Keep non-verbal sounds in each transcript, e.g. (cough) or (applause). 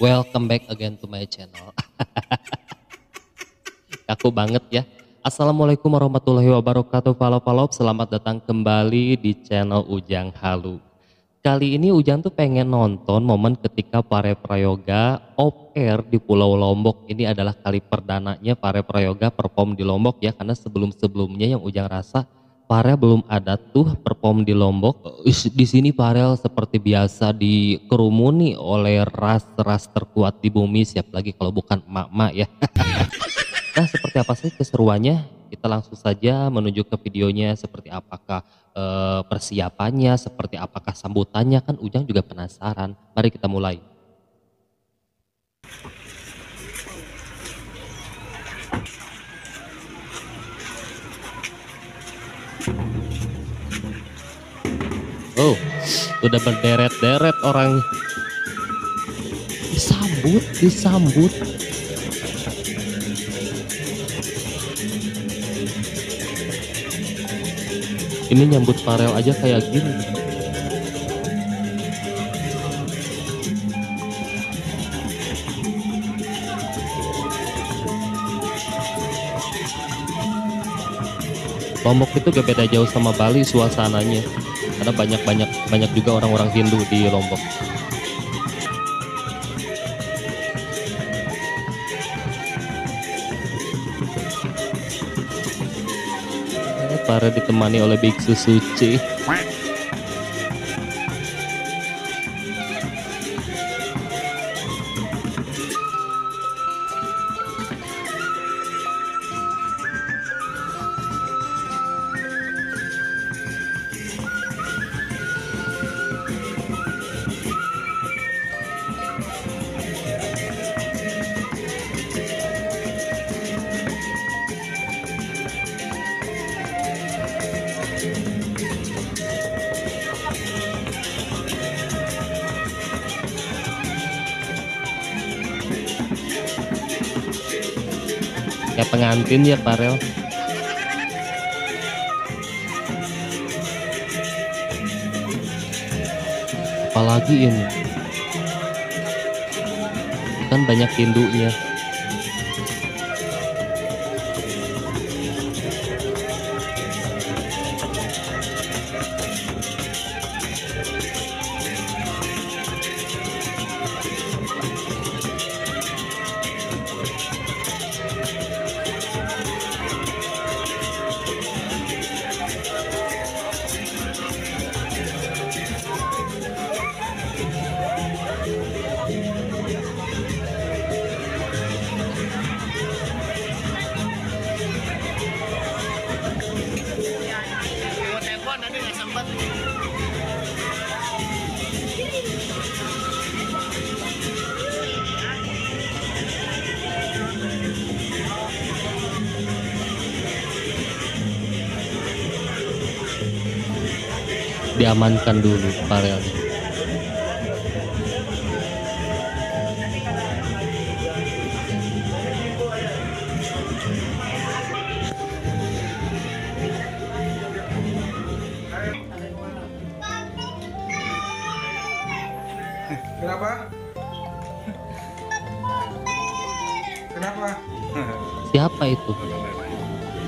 Welcome back again to my channel. (laughs) Kaku banget ya. Assalamualaikum warahmatullahi wabarakatuh. Follow follow. Selamat datang kembali di channel Ujang Halu. Kali ini Ujang tuh pengen nonton momen ketika Pare Prayoga off air di Pulau Lombok. Ini adalah kali perdananya Pare Prayoga perform di Lombok ya. Karena sebelum-sebelumnya yang Ujang rasa Farel belum ada tuh perform di Lombok. Di sini Farel seperti biasa dikerumuni oleh ras-ras terkuat di bumi, siap lagi kalau bukan emak-emak ya. (laughs) nah seperti apa sih keseruannya? Kita langsung saja menuju ke videonya seperti apakah e, persiapannya, seperti apakah sambutannya kan Ujang juga penasaran. Mari kita mulai. Oh, udah berderet-deret orang. Disambut, disambut. Ini nyambut Farel aja kayak gini. Lombok itu gak beda jauh sama Bali suasananya karena banyak banyak banyak juga orang-orang Hindu di Lombok. Para ditemani oleh biksu suci. Kayak pengantin ya Parel apalagi ini? Kan banyak indunya diamankan dulu Farelnya Kenapa? Kenapa? siapa itu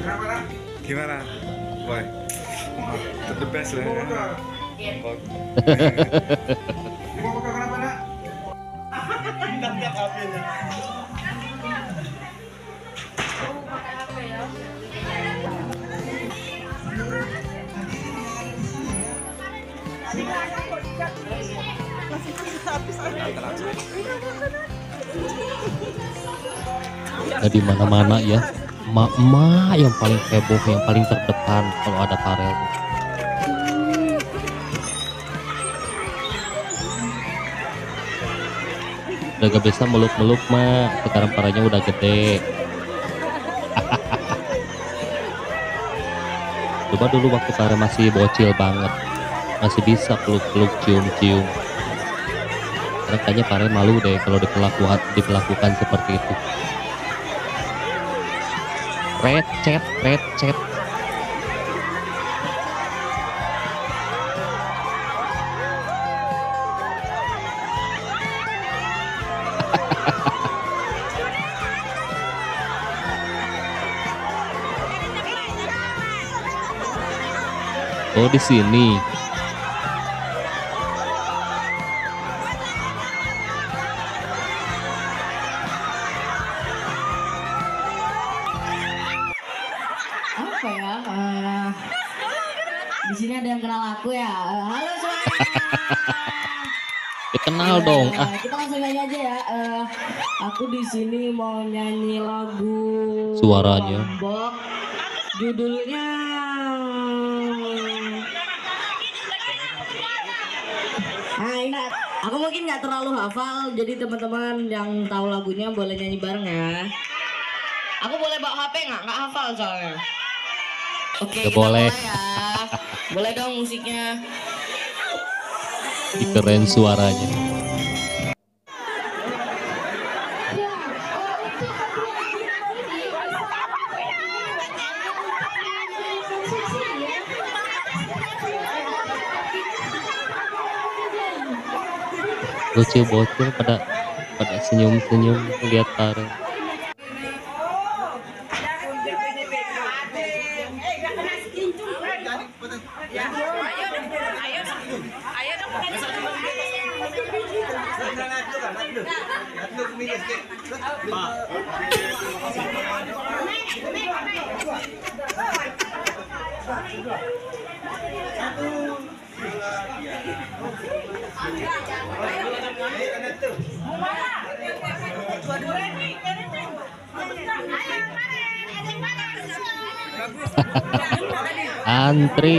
Kenapa? Gimana? Boy. The best lah Ibu ya. bekal. Boy. Ibu bekal kenapa nak? Nah, di mana-mana ya emak-emak yang paling heboh yang paling terdepan kalau ada Farel udah gak bisa meluk-meluk mak. Sekarang parahnya udah gede. (laughs) Coba dulu waktu Farel masih bocil banget. Masih bisa peluk-peluk cium-cium. Sekarang kayaknya Farel malu deh kalau diperlakukan diperlakukan seperti itu. Recet recet Oh di sini. apa ya eh, di sini ada yang kenal aku ya Eh, halo semuanya Dikenal Eh, dong. Ah, kita langsung nyanyi aja ya Eh, aku di sini mau nyanyi lagu Suaranya. Lombok judulnya Nah, ini aku mungkin nggak terlalu hafal, jadi teman-teman yang tahu lagunya boleh nyanyi bareng ya. Aku boleh bawa HP nggak? Nggak hafal soalnya. Oke, kita boleh. mulai ya. Boleh dong musiknya. keren suaranya. Lucu bocil pada pada senyum-senyum lihat Farel. Antri.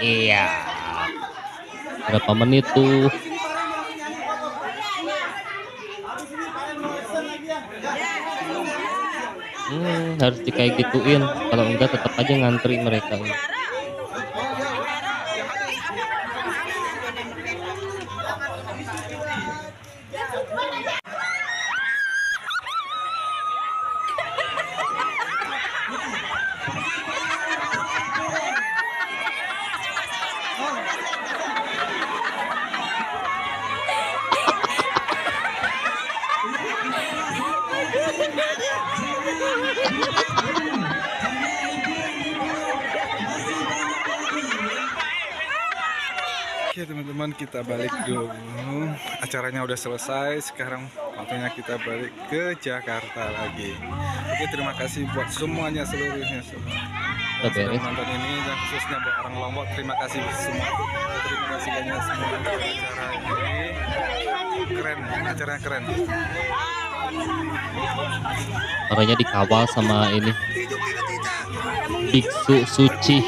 Iya. Berapa menit tuh? Hmm, harus di kayak gituin. Kalau enggak tetap aja ngantri mereka. Oke teman-teman kita balik dulu. Acaranya udah selesai Sekarang waktunya kita balik ke Jakarta lagi. Oke terima kasih buat semuanya seluruhnya semua. Yang sudah menonton ini dan khususnya buat orang Lombok terima kasih semua. Terima kasih banyak semua untuk acara ini. Keren acaranya keren Orangnya dikawal sama ini biksu suci.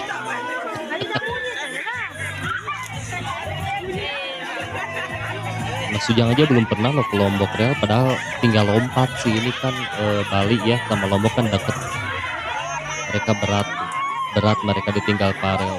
Mas Ujang aja belum pernah loh ke Lombok Real, padahal tinggal lompat sih ini kan eh, Bali ya sama Lombok kan deket. Mereka berat, berat mereka ditinggal Farel.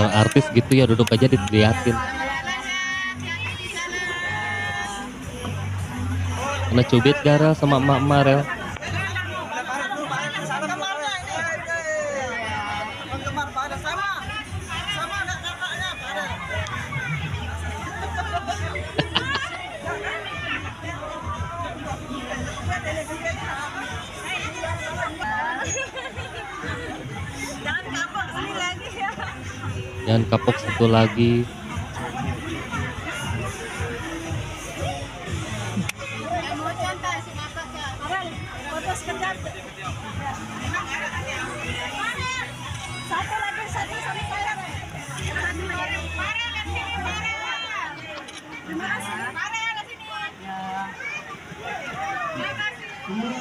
Kalau artis gitu ya duduk aja diliatin. Kena cubit gara sama emak Marel. Jangan kapok satu lagi. Mau contoh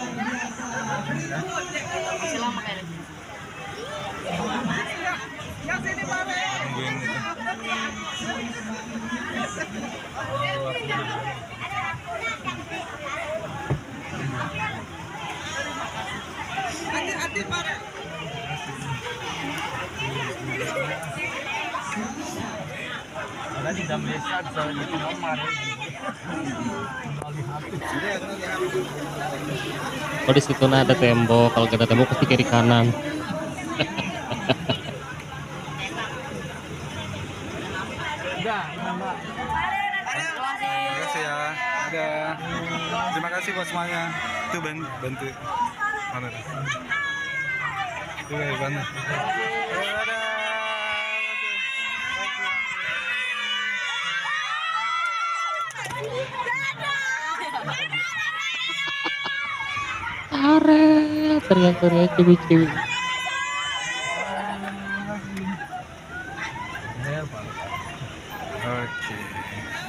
Oh di situ nah ada tembok. Kalau kita tembok pasti kiri kanan. Terima kasih ya. Ada. Terima kasih buat semuanya. Tuh ban bantu. Mana ya, bantu. Are, teriak-teriak cewek-cewek.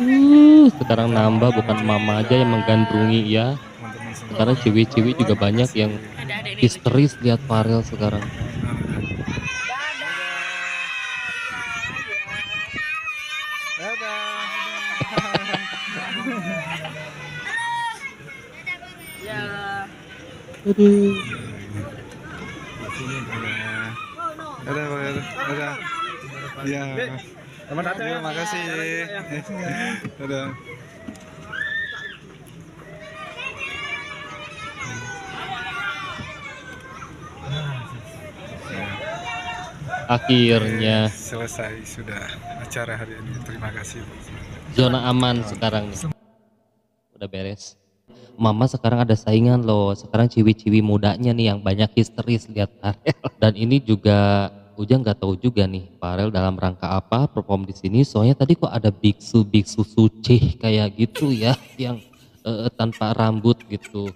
Uh, sekarang nambah bukan mama aja yang menggandrungi ya. Sekarang cewek-cewek juga banyak yang histeris lihat Farel sekarang. Aduh. Ada, ada, ada. Ya. Selamat datang. Terima kasih. Ada. Akhirnya Selesai sudah acara hari ini. Terima kasih. zona aman sekarang nih. Udah beres. Mama sekarang ada saingan loh. Sekarang ciwi-ciwi mudanya nih yang banyak histeris lihat Farel. (laughs) Dan ini juga Ujang nggak tahu juga nih Farel dalam rangka apa perform di sini. Soalnya tadi kok ada biksu-biksu suci kayak gitu ya (laughs) yang eh, tanpa rambut gitu.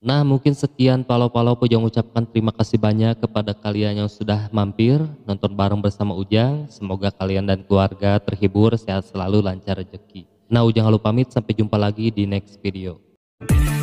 Nah mungkin sekian Palo-Palo Ujang ucapkan terima kasih banyak kepada kalian yang sudah mampir nonton bareng bersama Ujang. Semoga kalian dan keluarga terhibur, sehat selalu, lancar rezeki. Nah Ujang Halu pamit, sampai jumpa lagi di next video. Thank you.